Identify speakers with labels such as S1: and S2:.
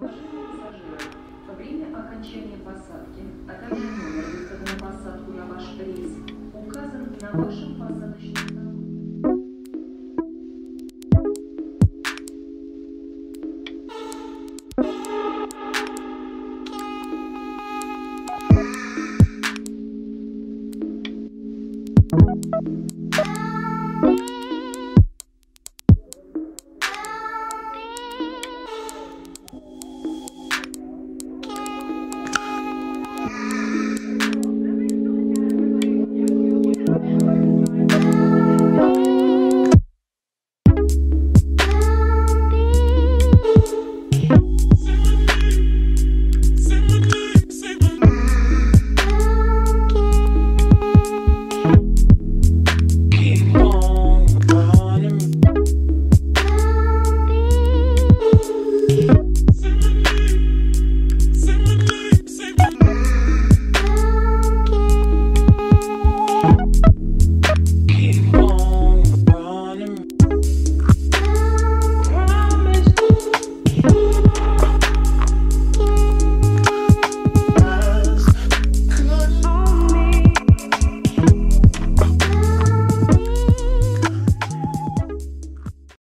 S1: Уважаемые пассажиры, во время окончания посадки, а также номер выхода на посадку на ваш рейс указан на вашем посадочном талоне.
S2: Thank